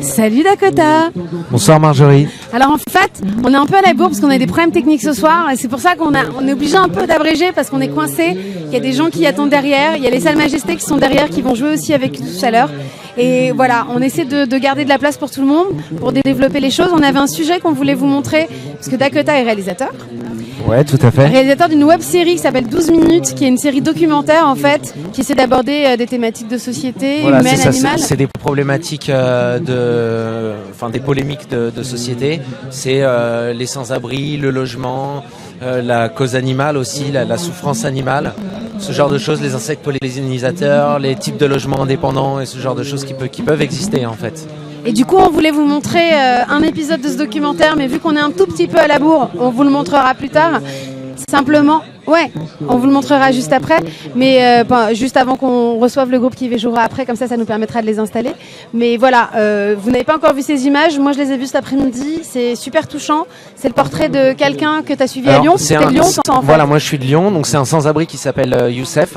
Salut Dakota Bonsoir Marjorie. Alors en fait, on est un peu à la bourre parce qu'on a des problèmes techniques ce soir et c'est pour ça qu'on on est obligé un peu d'abréger parce qu'on est coincé. Il y a des gens qui attendent derrière, il y a les salles majestés qui sont derrière qui vont jouer aussi avec nous tout à l'heure. Et voilà, on essaie de, de garder de la place pour tout le monde, pour développer les choses. On avait un sujet qu'on voulait vous montrer parce que Dakota est réalisateur. Ouais, tout à fait. Réalisateur d'une web série qui s'appelle 12 minutes, qui est une série documentaire en fait, qui essaie d'aborder euh, des thématiques de société, Voilà, humaine, animale. c'est- des problématiques euh, de, enfin des polémiques de, de société. C'est euh, les sans-abri, le logement, euh, la cause animale aussi, la, la souffrance animale, ce genre de choses, les insectes pollinisateurs, les types de logements indépendants et ce genre de choses qui, peut- qui peuvent exister en fait. Et du coup, on voulait vous montrer euh, un épisode de ce documentaire, mais vu qu'on est un tout petit peu à la bourre, on vous le montrera plus tard. Simplement, ouais, on vous le montrera juste après, mais euh, juste avant qu'on reçoive le groupe qui jouera après, comme ça, ça nous permettra de les installer. Mais voilà, euh, vous n'avez pas encore vu ces images, moi je les ai vues cet après-midi, c'est super touchant. C'est le portrait de quelqu'un que tu as suivi à Lyon, c'est c'était un- Lyon, fait. Voilà, moi je suis de Lyon, donc c'est un sans-abri qui s'appelle Youssef.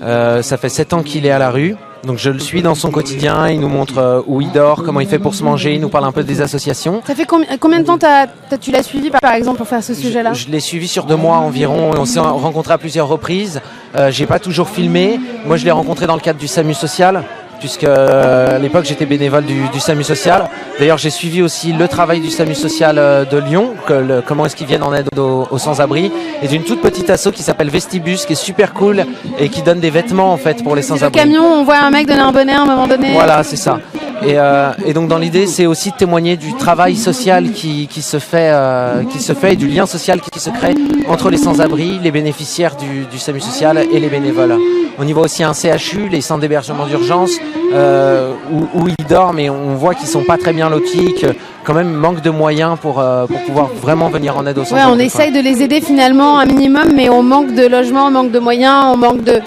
Ça fait 7 ans qu'il est à la rue. Donc je le suis dans son quotidien, il nous montre euh, où il dort, comment il fait pour se manger, il nous parle un peu des associations. Ça fait combi- combien de temps t'as- t'as- tu l'as suivi, par exemple, pour faire ce sujet-là? Je l'ai suivi sur deux mois environ et on s'est rencontrés à plusieurs reprises. Euh, J'ai pas toujours filmé. Moi, je l'ai rencontré dans le cadre du SAMU social, puisque euh, à l'époque j'étais bénévole du, du SAMU social. D'ailleurs, j'ai suivi aussi le travail du SAMU social euh, de Lyon, que le- comment est-ce qu'ils viennent en aide aux, aux sans-abri, et d'une toute petite asso qui s'appelle Vestibus, qui est super cool et qui donne des vêtements en fait pour les le sans-abri. camion, on voit un mec donner un bonnet à un moment donné. Voilà, c'est ça. Et, euh, et donc dans l'idée, c'est aussi de témoigner du travail social qui, qui se fait, euh, qui se fait, et du lien social qui, qui se crée entre les sans-abri, les bénéficiaires du, du SAMU social et les bénévoles. On y voit aussi un CHU, les centres d'hébergement d'urgence, euh, où, où ils dorment et on voit qu'ils sont pas très bien lotis, que quand même manque de moyens pour, euh, pour pouvoir vraiment venir en aide aux Ouais, sans-abri. on quoi. essaye de les aider finalement un minimum, mais on manque de logement, on manque de moyens, on manque de.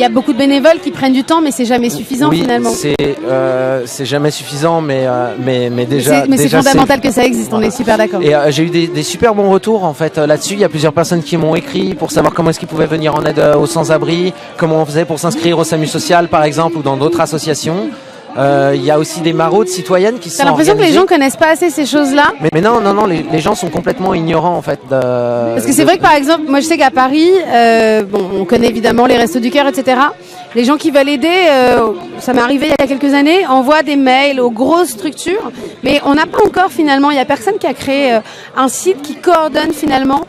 Il y a beaucoup de bénévoles qui prennent du temps, mais c'est jamais suffisant oui, finalement. c'est euh, c'est jamais suffisant, mais, euh, mais, mais déjà. Mais c'est fondamental que ça existe, on est super d'accord. Et euh, j'ai eu des, des super bons retours en fait euh, là-dessus. Il y a plusieurs personnes qui m'ont écrit pour savoir comment est-ce qu'ils pouvaient venir en aide euh, aux sans-abri, comment on faisait pour s'inscrire au SAMU social par exemple ou dans d'autres associations. Euh, Il y a aussi des maraudes citoyennes qui sont T'as l'impression que les gens connaissent pas assez ces choses-là? Mais, mais non, non, non, les, les gens sont complètement ignorants en fait. de- Parce que c'est de- vrai que par exemple, moi je sais qu'à Paris, euh, bon, on connaît évidemment les Restos du Cœur, etc. Les gens qui veulent aider, euh, ça m'est arrivé il y a quelques années, envoient des mails aux grosses structures, mais on n'a pas encore finalement, il n'y a personne qui a créé un site qui coordonne finalement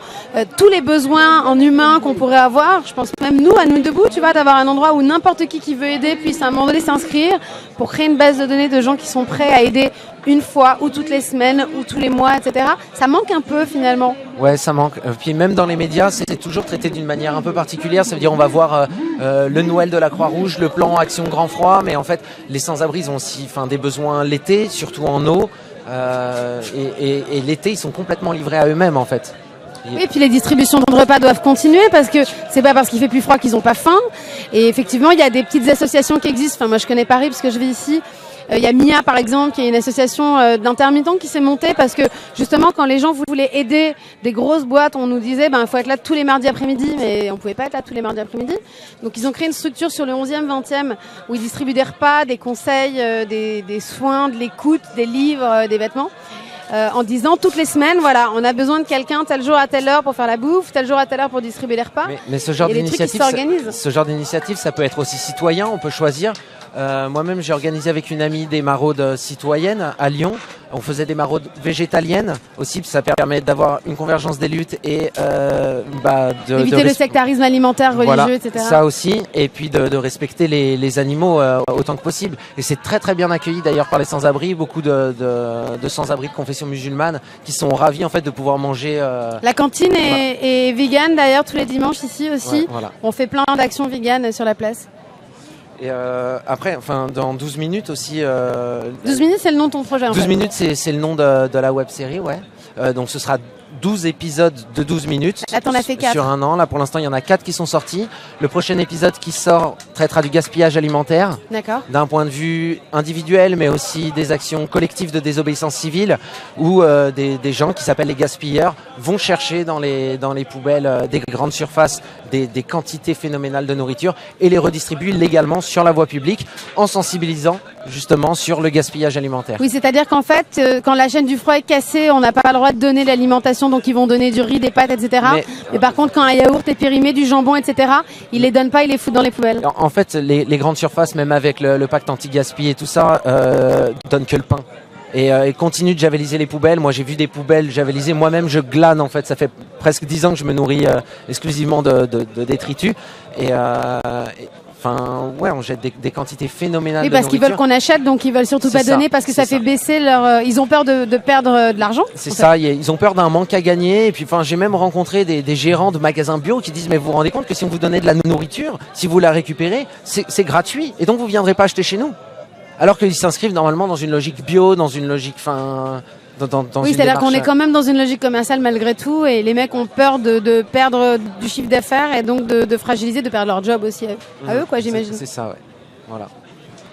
tous les besoins en humain qu'on pourrait avoir. Je pense même nous, à nous debout, tu vois, d'avoir un endroit où n'importe qui qui veut aider puisse à un moment donné s'inscrire pour créer une base de données de gens qui sont prêts à aider une fois ou toutes les semaines ou tous les mois, etc. Ça manque un peu finalement. Ouais, ça manque. Euh, Puis même dans les médias, c'est toujours traité d'une manière un peu particulière. Ça veut dire on va voir euh, euh, le Noël de la Croix-Rouge, le plan Action Grand Froid, mais en fait, les sans-abri ont aussi, enfin, des besoins l'été, surtout en eau. Et l'été, ils sont complètement livrés à eux-mêmes en fait. Oui, puis les distributions de repas doivent continuer parce que c'est pas parce qu'il fait plus froid qu'ils n'ont pas faim. Et effectivement, il y a des petites associations qui existent. Enfin, moi, je connais Paris parce que je vis ici. Euh, Il y a MIA, par exemple, qui est une association euh, d'intermittents qui s'est montée parce que justement, quand les gens voulaient aider des grosses boîtes, on nous disait, ben, faut être là tous les mardis après-midi, mais on pouvait pas être là tous les mardis après-midi. Donc, ils ont créé une structure sur le 11e, 20e où ils distribuent des repas, des conseils, euh, des, des soins, de l'écoute, des livres, euh, des vêtements euh, en disant toutes les semaines, voilà, on a besoin de quelqu'un tel jour à telle heure pour faire la bouffe, tel jour à telle heure pour distribuer les repas. Mais, genre d'initiative, ce genre d'initiative, ça peut être aussi citoyen. On peut choisir. Euh, Moi-même, j'ai organisé avec une amie des maraudes citoyennes à Lyon. On faisait des maraudes végétaliennes aussi. parce que Ça permet d'avoir une convergence des luttes et euh, bah, de, Éviter de le sectarisme alimentaire, religieux, Voilà, etc. Ça aussi, et puis de, de respecter les, les animaux euh, autant que possible. Et c'est très très bien accueilli d'ailleurs par les sans-abri, beaucoup de, de, de sans-abri de confession musulmane qui sont ravis en fait de pouvoir manger. euh, La cantine est, est vegan d'ailleurs tous les dimanches ici aussi. ouais, voilà. On fait plein d'actions vegan sur la place. Et euh, après, enfin, dans 12 minutes aussi. euh, 12 minutes, c'est le nom de ton projet en 12 fait. minutes, c'est le nom de, de la web série, ouais. Euh, donc ce sera 12 épisodes de 12 minutes Là, t'en as fait quatre. sur un an. Là, pour l'instant, il y en a 4 qui sont sortis. Le prochain épisode qui sort traitera du gaspillage alimentaire. D'accord. D'un point de vue individuel, mais aussi des actions collectives de désobéissance civile, où euh, des, des, gens qui s'appellent les gaspilleurs vont chercher dans les, dans les poubelles euh, des grandes surfaces des, des, quantités phénoménales de nourriture et les redistribuent légalement sur la voie publique en sensibilisant justement sur le gaspillage alimentaire. Oui, c'est-à-dire qu'en fait, euh, quand la chaîne du froid est cassée, on n'a pas le droit de donner l'alimentation, donc ils vont donner du riz, des pâtes, etc. Mais, mais par contre, quand un yaourt est périmé, du jambon, etc., ils les donnent pas, ils les foutent dans les poubelles. En fait, les, les grandes surfaces, même avec le, le pacte anti-gaspi et tout ça, euh, donnent que le pain. Et, euh, et continuent de javeliser les poubelles. Moi, j'ai vu des poubelles javelisées. Moi-même, je glane en fait. Ça fait presque dix ans que je me nourris euh, exclusivement de, de, de, détritus. Et, euh, et Enfin, ouais, on jette des, des quantités phénoménales. Oui, parce qu'ils veulent qu'on achète, donc ils veulent surtout pas ça, donner parce que ça fait ça. baisser leur. Euh, ils ont peur de, de perdre de l'argent. C'est ça. Y a, ils ont peur d'un manque à gagner. Et puis, enfin, j'ai même rencontré des, des, gérants de magasins bio qui disent mais vous vous rendez compte que si on vous donnait de la nourriture, si vous la récupérez, c'est gratuit et donc vous viendrez pas acheter chez nous. Alors qu'ils s'inscrivent normalement dans une logique bio, dans une logique, enfin. Dans, dans oui, c'est-à-dire qu'on est quand même dans une logique commerciale malgré tout, et les mecs ont peur de, de perdre du chiffre d'affaires et donc de, de, fragiliser, de perdre leur job aussi à, à eux, quoi, j'imagine. C'est ça, ouais. Voilà.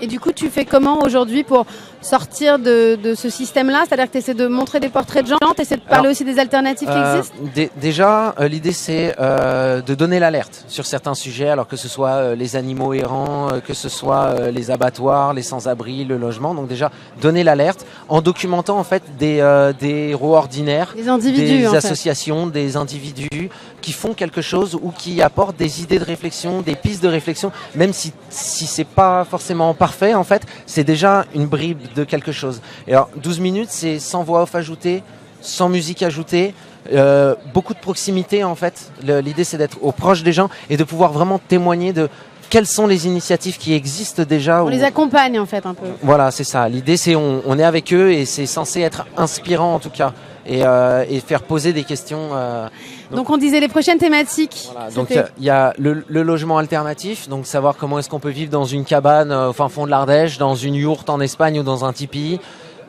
Et du coup, tu fais comment aujourd'hui pour sortir de, de ce système-là C'est-à-dire que tu essaies de montrer des portraits de gens, tu essaies de parler Alors, aussi des alternatives euh, qui existent Déjà, euh, l'idée c'est euh, de donner l'alerte sur certains sujets, alors que ce soit euh, les animaux errants, euh, que ce soit les abattoirs, les sans-abri, le logement. Donc déjà, donner l'alerte en documentant en fait des, des héros ordinaires, des, individus, des en associations, fait. des individus qui font quelque chose ou qui apportent des idées de réflexion, des pistes de réflexion, même si, si c'est pas forcément parfait en fait, c'est déjà une bribe de quelque chose. Et alors 12 minutes, c'est sans voix off ajoutée, sans musique ajoutée, euh, beaucoup de proximité en fait. L'idée c'est d'être au proche des gens et de pouvoir vraiment témoigner de quelles sont les initiatives qui existent déjà. On les accompagne en fait un peu. Voilà, c'est ça. L'idée c'est on, on, est avec eux et c'est censé être inspirant en tout cas et, euh, et faire poser des questions. Euh, donc, donc, on disait les prochaines thématiques. Voilà, donc il y a le, le, logement alternatif, donc savoir comment est-ce qu'on peut vivre dans une cabane euh, au fin fond de l'Ardèche, dans une yourte en Espagne ou dans un tipi.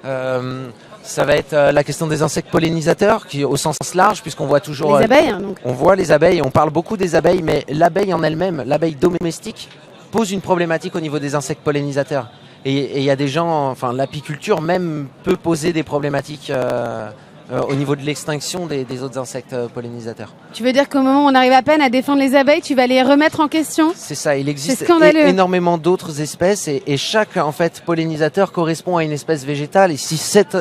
Euh, ça va être euh, la question des insectes pollinisateurs, qui au sens large, puisqu'on voit toujours. Les abeilles. Hein, donc. On voit les abeilles, on parle beaucoup des abeilles, mais l'abeille en elle-même, l'abeille domestique, pose une problématique au niveau des insectes pollinisateurs. Et il y a des gens, enfin l'apiculture même peut poser des problématiques. Euh, euh, au niveau de l'extinction des, des, autres insectes euh, pollinisateurs. Tu veux dire qu'au moment où on arrive à peine à défendre les abeilles, tu vas les remettre en question? C'est ça, il existe énormément d'autres espèces et, et, chaque en fait pollinisateur correspond à une espèce végétale et si cet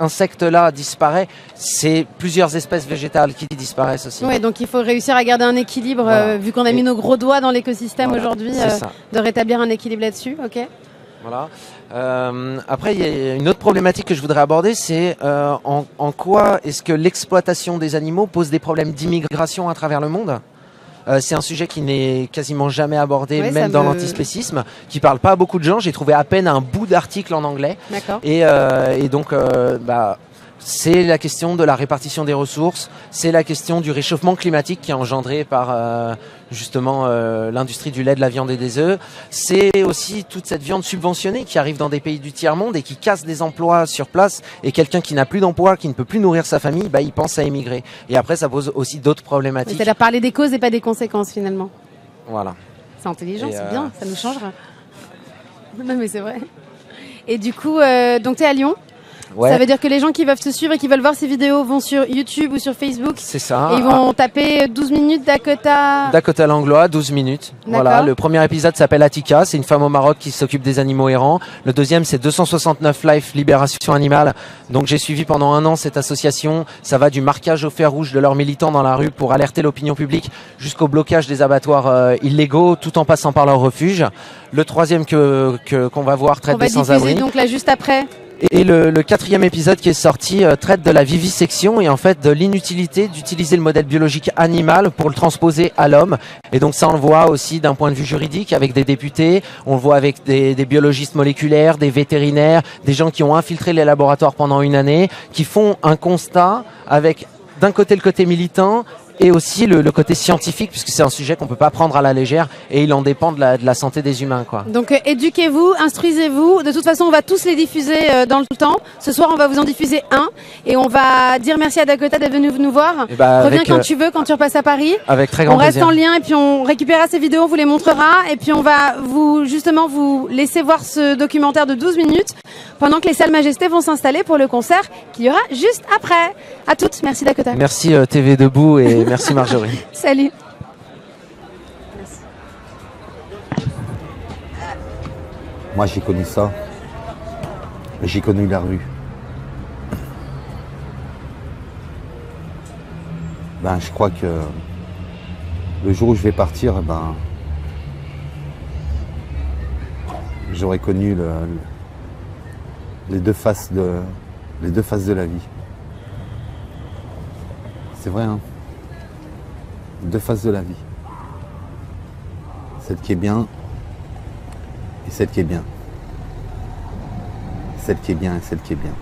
insecte-là disparaît, c'est plusieurs espèces végétales qui disparaissent aussi. Oui, donc il faut réussir à garder un équilibre, voilà. euh, vu qu'on a mis et nos gros doigts dans l'écosystème voilà, aujourd'hui, euh, de rétablir un équilibre là-dessus, ok? Voilà. Euh, après, il y a une autre problématique que je voudrais aborder, c'est euh, en, en, quoi est-ce que l'exploitation des animaux pose des problèmes d'immigration à travers le monde? Euh, c'est un sujet qui n'est quasiment jamais abordé, ouais, même dans me... l'antispécisme, qui parle pas à beaucoup de gens. J'ai trouvé à peine un bout d'article en anglais. Et, et, donc, bah, c'est la question de la répartition des ressources, c'est la question du réchauffement climatique qui est engendré par euh, justement euh, l'industrie du lait, de la viande et des œufs. C'est aussi toute cette viande subventionnée qui arrive dans des pays du tiers-monde et qui casse des emplois sur place. Et quelqu'un qui n'a plus d'emploi, qui ne peut plus nourrir sa famille, bah, il pense à émigrer. Et après, ça pose aussi d'autres problématiques. C'est-à-dire parler des causes et pas des conséquences finalement. Voilà. C'est intelligent, c'est euh... bien, ça nous changera. Non mais c'est vrai. Et du coup, euh, donc tu es à Lyon? Ouais. Ça veut dire que les gens qui veulent te suivre et qui veulent voir ces vidéos vont sur YouTube ou sur Facebook. C'est ça. Et ils vont ah. taper 12 minutes Dakota. Dakota Langlois, 12 minutes. Voilà. Le premier épisode s'appelle Attica. C'est une femme au Maroc qui s'occupe des animaux errants. Le deuxième, c'est 269 Life Libération Animale. Donc j'ai suivi pendant un an cette association. Ça va du marquage au fer rouge de leurs militants dans la rue pour alerter l'opinion publique jusqu'au blocage des abattoirs euh, illégaux tout en passant par leur refuge. Le troisième que qu'on va voir traite des sans-abri. Donc là juste après. Et le, quatrième épisode qui est sorti euh, traite de la vivisection et en fait de l'inutilité d'utiliser le modèle biologique animal pour le transposer à l'homme. Et donc ça on le voit aussi d'un point de vue juridique avec des députés, on le voit avec des, biologistes moléculaires, des vétérinaires, des gens qui ont infiltré les laboratoires pendant une année, qui font un constat avec d'un côté le côté militant et aussi le, le côté scientifique, puisque c'est un sujet qu'on peut pas prendre à la légère et il en dépend de la, de la santé des humains. Quoi. Donc euh, éduquez-vous, instruisez-vous. De toute façon, on va tous les diffuser euh, dans le temps. Ce soir, on va vous en diffuser un et on va dire merci à Dakota d'être venu nous voir. Et bah, Reviens quand euh, tu veux, quand tu repasses à Paris. Avec très grand On reste plaisir. en lien et puis on récupérera ces vidéos, on vous les montrera et puis on va vous justement vous laisser voir ce documentaire de 12 minutes pendant que les salles Majesté vont s'installer pour le concert qu'il y aura juste après. À toutes, merci Dakota. Merci euh, TV Debout et merci Marjorie. Salut. Moi, j'ai connu ça. J'ai connu la rue. Ben, je crois que le jour où je vais partir, eh ben, j'aurais connu le- le- les deux faces de la vie. C'est vrai, hein. Deux faces de la vie. Celle qui est bien et celle qui est bien. Celle qui est bien et celle qui est bien.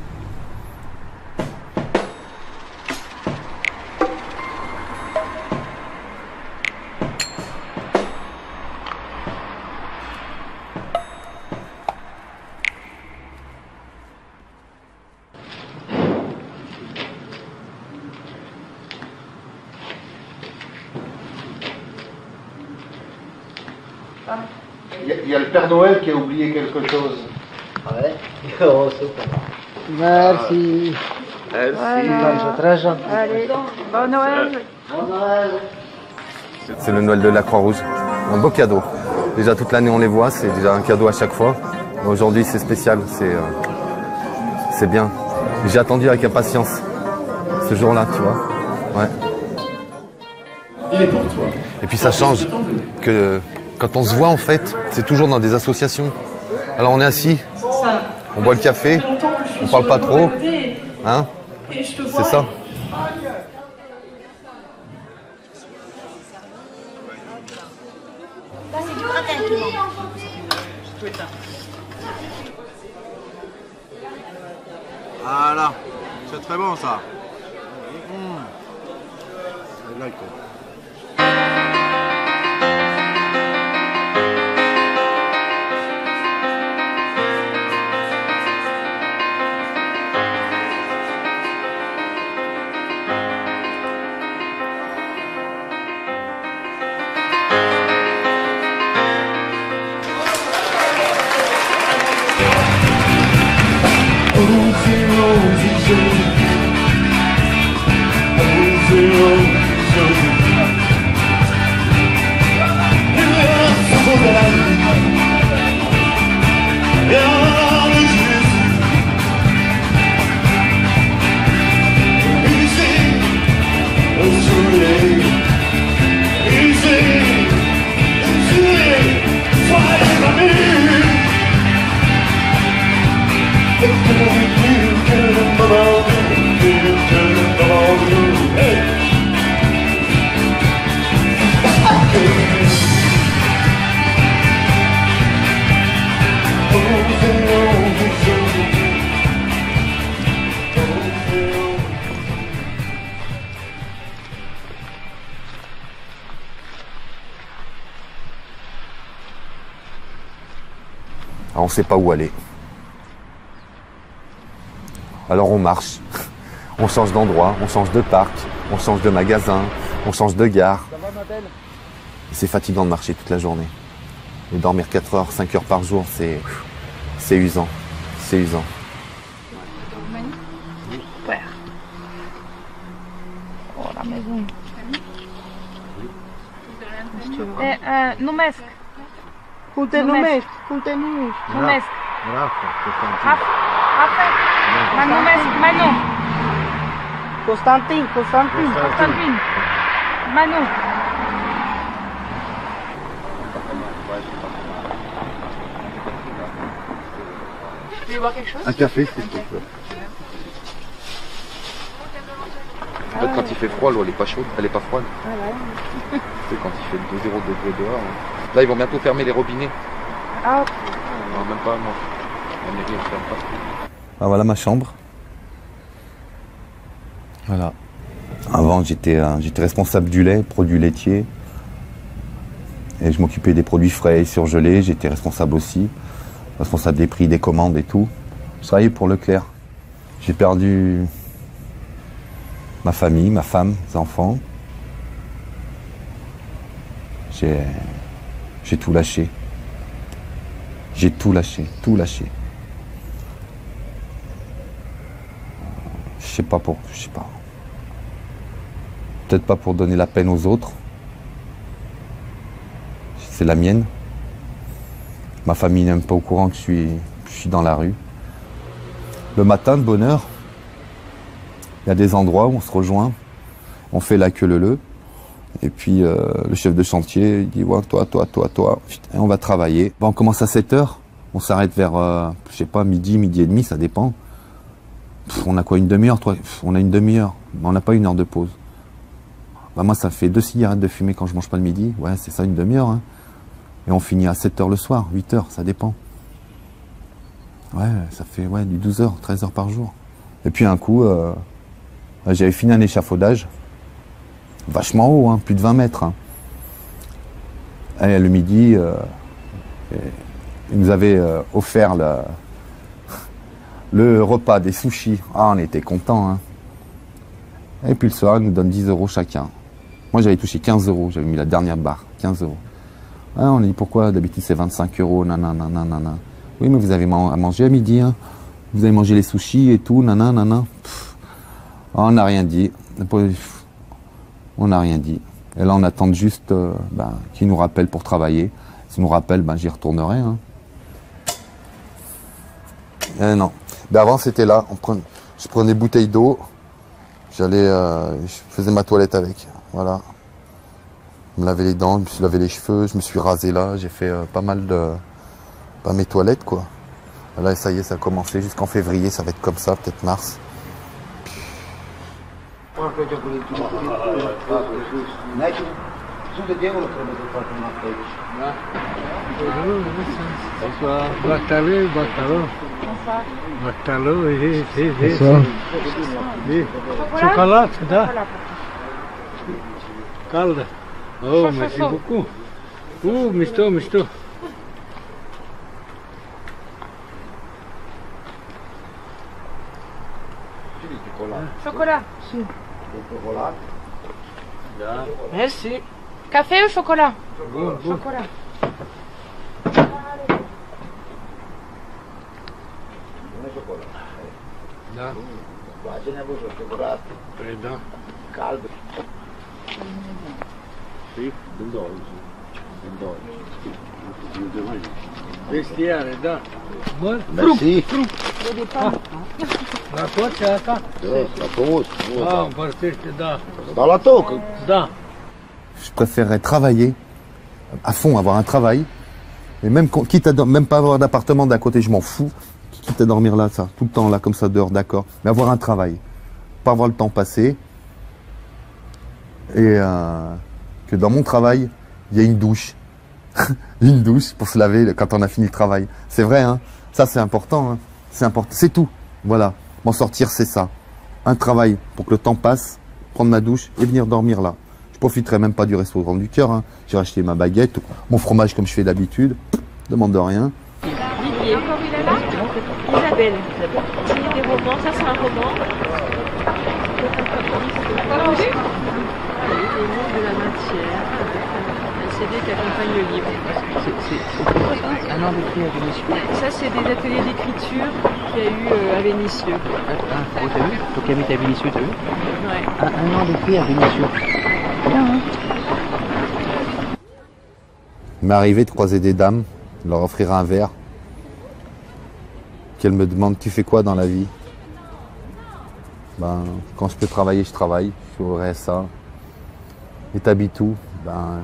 Oublié quelque chose. Ouais. Oh, super. Merci. Très gentil. C'est le Noël de la Croix-Rouge. Un beau cadeau. Déjà toute l'année on les voit, c'est déjà un cadeau à chaque fois. Aujourd'hui c'est spécial, c'est euh, c'est bien. J'ai attendu avec impatience ce jour-là, tu vois. Ouais. Et puis ça change que quand on se voit en fait, c'est toujours dans des associations. Alors on est assis, on boit le café, on parle pas trop, hein C'est ça. Voilà, c'est très bon ça. Alors, on ne sait pas où aller. Alors on marche, on change d'endroit, on change de parc, on change de magasin, on change de gare. C'est fatigant de marcher toute la journée. Et dormir 4 heures, 5 heures par jour, c'est c'est usant. C'est usant. Oh, la maison. Eh, euh, numesc. Cum Cum te numești? Numesc. Haf, hafe. Mă numesc Manu. Constantin, Constantin. Constantin. Manu. Un café, s'il te plaît. En fait, quand il fait froid, l'eau, elle est pas chaude, elle est pas froide. Tu sais, quand il fait 2-0 degrés dehors. hein. Là, ils vont bientôt fermer les robinets. Ah, Non, même pas, non. La mairie, elle ferme pas. Ah, voilà ma chambre. Voilà. Avant, j'étais euh, j'étais responsable du lait, produits laitiers. Et je m'occupais des produits frais et surgelés. J'étais responsable aussi. Responsable des prix, des commandes et tout. Je travaillais pour Leclerc. J'ai perdu ma famille, ma femme, mes enfants. J'ai j'ai tout lâché. J'ai tout lâché, tout lâché. Je sais pas pour, je sais pas. Peut-être pas pour donner la peine aux autres. C'est la mienne. Ma famille n'est même pas au courant que je suis, je suis dans la rue. Le matin, de bonne heure, il y a des endroits où on se rejoint, on fait la queue le le. Et puis euh, le chef de chantier il dit ouais, toi, toi, toi, toi, et on va travailler. On commence à 7 heures, on s'arrête vers, euh, je sais pas, midi, midi et demi, ça dépend. On a quoi, une demi-heure toi? On a une demi-heure, mais on n'a pas une heure de pause. Bah, moi, ça fait deux cigarettes de fumée quand je mange pas le midi. Ouais, c'est ça, une demi-heure. hein. Et on finit à 7 heures le soir, 8 heures, ça dépend. Ouais, ça fait ouais, du 12 heures, 13 heures par jour. Et puis un coup, euh, j'avais fini un échafaudage vachement haut, hein, plus de 20 mètres. hein. Et le midi, euh, ils nous avaient euh, offert le, le repas des sushis. Ah, on était contents. hein. Et puis le soir, ils nous donnent 10 euros chacun. Moi, j'avais touché 15 euros. J'avais mis la dernière barre, 15 euros. Ah, on a dit pourquoi? D'habitude, c'est 25 euros. Nanana. Oui, mais vous avez man- à manger à midi. hein. Vous avez mangé les sushis et tout. Nanana. Ah, on n'a rien dit. On n'a rien dit. Et là, on attend juste euh, ben, qu'ils nous rappellent pour travailler. S'ils nous rappellent, ben, j'y retournerai. hein. Eh non. Ben, avant, c'était là. Je prenais bouteille d'eau. J'allais, euh, je faisais ma toilette avec. Voilà. Je me lavais les dents, je me suis lavé les cheveux, je me suis rasé là. J'ai fait euh, pas mal de. Pas mes toilettes, quoi. Là, ça y est, ça a commencé. Jusqu'en février, ça va être comme ça, peut-être mars. partea cea colectivă, n-ai ce sute de euro trebuie să faci un act aici. Da? Bactalou, bactalou. Bactalou, e, e, e. Chocolate, da? Calda. Oh, merci beaucoup. Uh, misto, misto. Chocolat. Chocolat. Sim. Merci. Café ou chocolat Bon, bon. Chocolat. Da, Hlađe ne može, čokolat, preda. kalbe. Vestiare, da. Bun? Mersi. La poți asta? Da, frumos. Da, împărțește, da. Stau la toc. Da. Je préférerais travailler à fond, avoir un travail. Et même quitte à même pas avoir d'appartement d'à côté, je m'en fous. Quitte à dormir là, ça, tout le temps là, comme ça, dehors, d'accord. Mais avoir un travail. Pas voir le temps passer. Et euh, que dans mon travail, il y a une douche. une douche pour se laver quand on a fini le travail. C'est vrai, hein. Ça, c'est important. hein. C'est important. C'est tout. Voilà. M'en sortir, c'est ça. Un travail pour que le temps passe, prendre ma douche et venir dormir là. Je profiterai même pas du restaurant du cœur. hein. J'ai racheté ma baguette, mon fromage comme je fais d'habitude. Demande de rien. Isabelle. Signer des romans, ça c'est un roman. De la matière. CD qui accompagne le livre. Un an d'écrit à Vénitieux. Ça c'est des ateliers d'écriture qu'il y a eu euh, à Vénissieux. Ah, t'as vu à Vénitieux, t'as vu? Ouais. un, un an d'écrit à Vénitieux. Il m'est arrivé de croiser des dames, de leur offrir un verre, qu'elles me demandent tu fais quoi dans la vie? Ben, quand je peux travailler, je travaille. Je suis au RSA. Et t'habites où? Ben.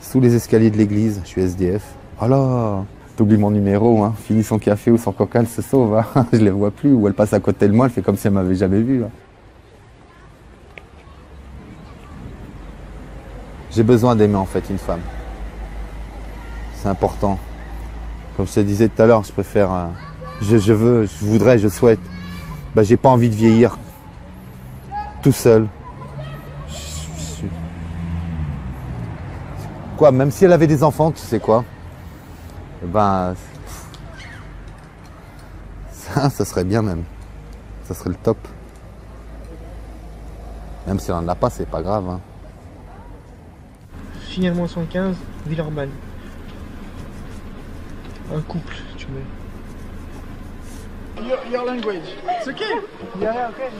Sous les escaliers de l'église, je suis SDF. Oh là T'oublies mon numéro, hein. Finis son café ou son coca, elle se sauve. Hein. Je les vois plus. Ou elle passe à côté de moi, elle fait comme si elle m'avait jamais vu. hein. J'ai besoin d'aimer en fait une femme. C'est important. Comme je te disais tout à l'heure, je préfère. euh, je, je veux, je voudrais, je souhaite. Bah, j'ai pas envie de vieillir tout seul. Je suis- Quoi, même si elle avait des enfants, tu sais quoi Eh Ben. Ça, ça serait bien même. Ça serait le top. Même si elle en a pas, c'est pas grave. hein. Finalement 115, Villeurbanne. Un couple, tu mets. Your, your language. It's okay. Yeah, yeah, okay.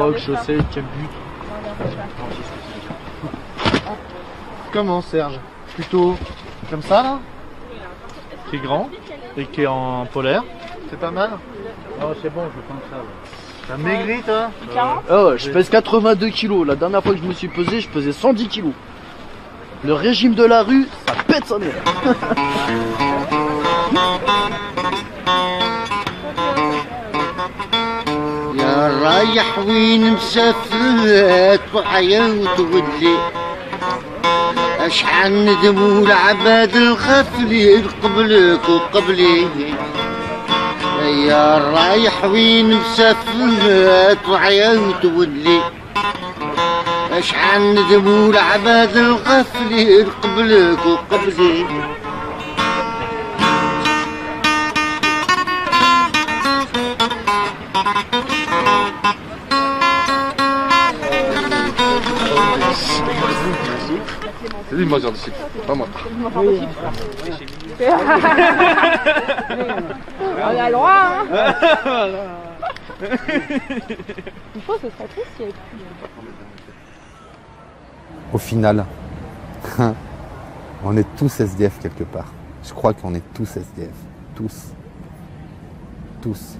Froc, chaussée, quel but Comment Serge Plutôt comme ça là Qui est grand et qui est en polaire. C'est pas mal Oh, c'est bon, je pense ça. T'as maigri toi Oh, je pèse 82 kilos. La dernière fois que je me suis pesé, je pesais 110 kilos. Le régime de la rue, ça pète sa mère. رايح وين مسافات وحياته واللي اشحن ندموا العباد الخفلي قبلك وقبلي. يا رايح وين مسافات وحياته واللي اشحن ندموا العباد الخفلي قبلك وقبلي. C'est lui le majeur d'ici, pas moi. On a le droit, hein Il faut, ce serait triste s'il y avait plus. Au final, on est tous SDF quelque part. Je crois qu'on est tous SDF. Tous. Tous.